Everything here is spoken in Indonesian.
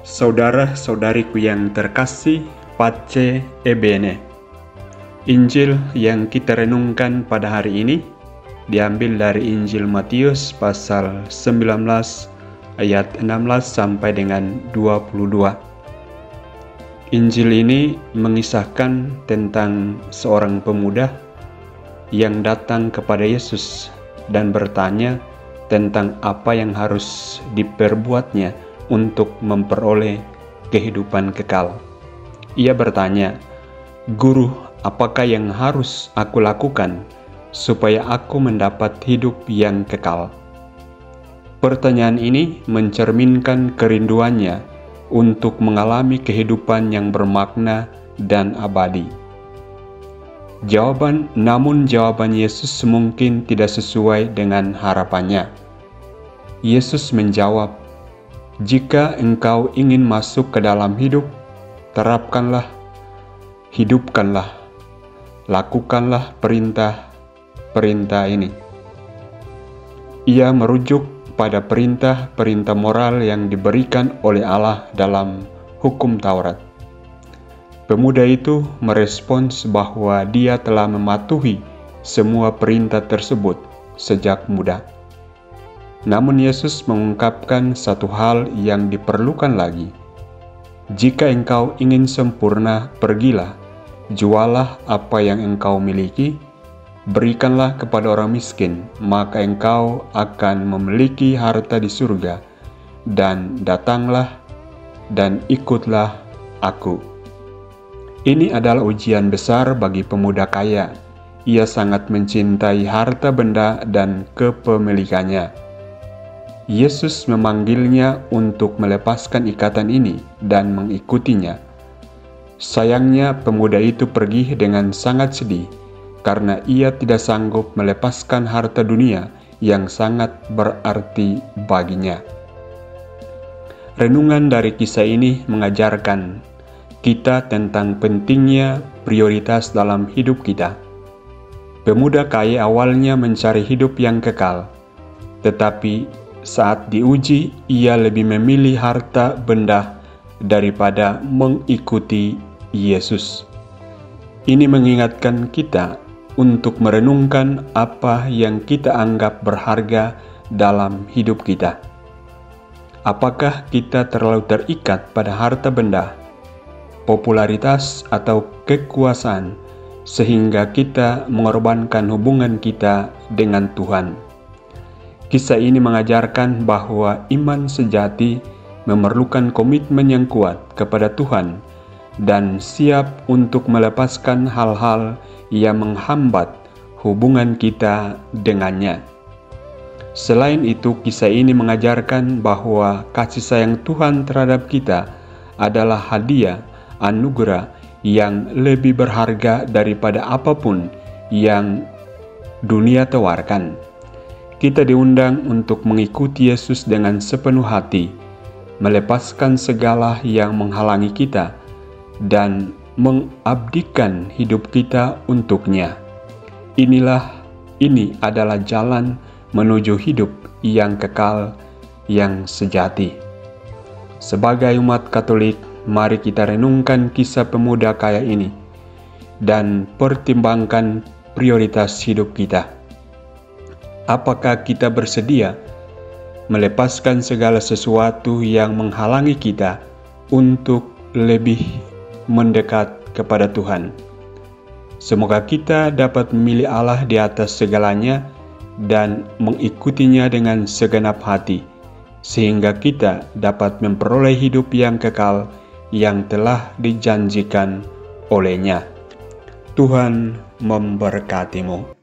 Saudara-saudariku yang terkasih, Pace Ebene. Injil yang kita renungkan pada hari ini diambil dari Injil Matius pasal 19 ayat 16 sampai dengan 22. Injil ini mengisahkan tentang seorang pemuda yang datang kepada Yesus dan bertanya tentang apa yang harus diperbuatnya untuk memperoleh kehidupan kekal. Ia bertanya, "Guru, apakah yang harus aku lakukan supaya aku mendapat hidup yang kekal?" Pertanyaan ini mencerminkan kerinduannya untuk mengalami kehidupan yang bermakna dan abadi. Jawaban, namun jawaban Yesus mungkin tidak sesuai dengan harapannya. Yesus menjawab, "Jika engkau ingin masuk ke dalam hidup, terapkanlah, hidupkanlah, lakukanlah perintah-perintah ini." Ia merujuk pada perintah-perintah moral yang diberikan oleh Allah dalam hukum Taurat. Pemuda itu merespons bahwa dia telah mematuhi semua perintah tersebut sejak muda. Namun Yesus mengungkapkan satu hal yang diperlukan lagi. Jika engkau ingin sempurna, pergilah, jualah apa yang engkau miliki, berikanlah kepada orang miskin, maka engkau akan memiliki harta di surga, dan datanglah dan ikutlah aku. Ini adalah ujian besar bagi pemuda kaya. Ia sangat mencintai harta benda dan kepemilikannya. Yesus memanggilnya untuk melepaskan ikatan ini dan mengikutinya. Sayangnya, pemuda itu pergi dengan sangat sedih karena ia tidak sanggup melepaskan harta dunia yang sangat berarti baginya. Renungan dari kisah ini mengajarkan kita tentang pentingnya prioritas dalam hidup kita. Pemuda kaya awalnya mencari hidup yang kekal, tetapi saat diuji ia lebih memilih harta benda daripada mengikuti Yesus. Ini mengingatkan kita untuk merenungkan apa yang kita anggap berharga dalam hidup kita. Apakah kita terlalu terikat pada harta benda popularitas atau kekuasaan, sehingga kita mengorbankan hubungan kita dengan Tuhan. Kisah ini mengajarkan bahwa iman sejati memerlukan komitmen yang kuat kepada Tuhan dan siap untuk melepaskan hal-hal yang menghambat hubungan kita dengannya. Selain itu, kisah ini mengajarkan bahwa kasih sayang Tuhan terhadap kita adalah hadiah anugerah yang lebih berharga daripada apa pun yang dunia tawarkan. Kita diundang untuk mengikuti Yesus dengan sepenuh hati, melepaskan segala yang menghalangi kita, dan mengabdikan hidup kita untuknya. Inilah, ini adalah jalan menuju hidup yang kekal, yang sejati. Sebagai umat Katolik, mari kita renungkan kisah pemuda kaya ini dan pertimbangkan prioritas hidup kita. Apakah kita bersedia melepaskan segala sesuatu yang menghalangi kita untuk lebih mendekat kepada Tuhan? Semoga kita dapat memilih Allah di atas segalanya dan mengikutinya dengan segenap hati, sehingga kita dapat memperoleh hidup yang kekal yang telah dijanjikan olehnya. Tuhan memberkatimu.